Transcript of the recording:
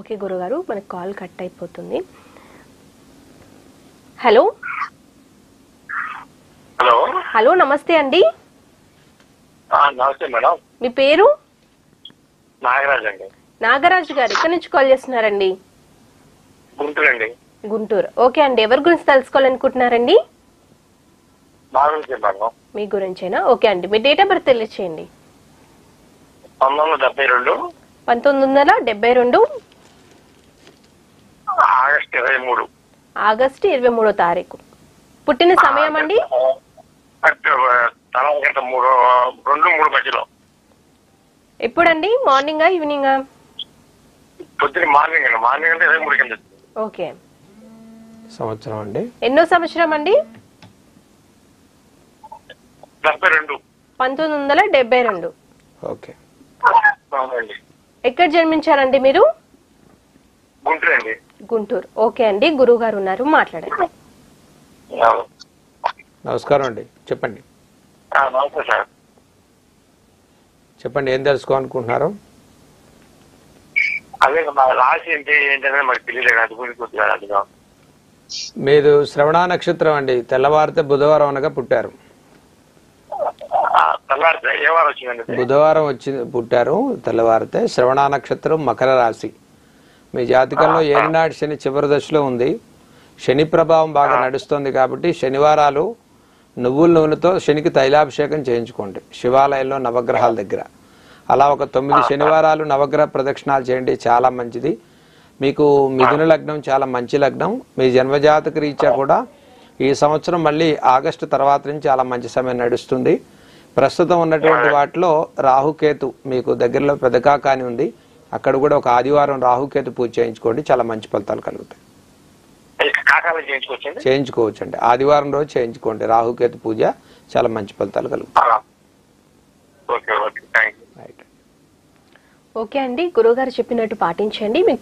Okay గురుగారు మనకి call cut అయిపోతుంది. హలో? హలో? హలో నమస్తే అండి. నమస్తే మేడం. మీ పేరు? నాగరాజ్ అండి. నాగరాజు గారు ఎక్కడి నుంచి కాల్ చేస్తున్నారండి? గుంటూరు అండి. గుంటూరు. ఓకే అండి ఎవరి గురించి తెలుసుకోవాలనుకుంటున్నారండి? మీ గురించేనా? ఓకే అండి మీ డేట్ ఆఫ్ బర్త్ తెలియచేయండి. పంతొమ్మిది వందల డెబ్బై రెండు. పంతొమ్మిది వందల డెబ్బై రెండు. ఆగస్ట్ ఇరవై మూడు. ఆగస్టు ఇరవై మూడో తారీఖు. పుట్టిన సమయం అండి? మూడు రెండు మూడు మధ్యలో. ఎప్పుడండి? మార్నింగా ఈవినింగా? పొద్దున్న మార్నింగ్ అండి. మార్నింగ్ అంటే ఇరవై మూడు కింద ఓకే. సంవత్సరం అండి? ఎన్నో సంవత్సరం అండి? డెబ్బై రెండు. పంతొమ్మిది వందల డెబ్బై రెండు. ఓకే. ఎక్కడ జన్మించారండి మీరు? గుంటూరు అండి గుంటూరు. ఓకే అండి గురువు గారు ఉన్నారు మాట్లాడండి. నమస్కారం అండి చెప్పండి. చెప్పండి ఏం తెలుసుకోవాలనుకుంటున్నారు? అదే మా రాశి ఏంటి ఏంటనేది మాకు తెలియలేదు అది గురించి కొద్దిగా అడుగుదాం. మీరు శ్రవణ నక్షత్రం అండి తెల్లవారితే బుధవారం అనగా పుట్టారు? బుధవారం వచ్చి పుట్టారు తెల్లవారితే శ్రవణ నక్షత్రం మకర రాశి. మీ జాతకంలో ఏలినాటి శని చివరి దశలో ఉంది. శని ప్రభావం బాగా నడుస్తుంది కాబట్టి శనివారాలు నువ్వుల నూనెతో శనికి తైలాభిషేకం చేయించుకోండి. శివాలయంలో నవగ్రహాల దగ్గర. అలా ఒక తొమ్మిది శనివారాలు నవగ్రహ ప్రదక్షిణాలు చేయండి చాలా మంచిది. మీకు మిథున లగ్నం చాలా మంచి లగ్నం. మీ జన్మజాతక రీత్యా కూడా ఈ సంవత్సరం మళ్ళీ ఆగస్టు తర్వాత నుంచి చాలా మంచి సమయం నడుస్తుంది. ప్రస్తుతం ఉన్నటువంటి వాటిలో రాహుకేతు మీకు దగ్గరలో పెదకాకాని ఉంది. అక్కడ కూడా ఒక ఆదివారం రాహుకేతు పూజ చేయించుకోండి చాలా మంచి ఫలితాలు కలుగుతాయి. చేయించుకోవచ్చు అండి ఆదివారం రోజు చేయించుకోండి రాహుకేతు పూజ చాలా మంచి ఫలితాలు కలుగుతాయి. ఓకే అండి గురువు గారు చెప్పినట్టు పాటించండి. మీకు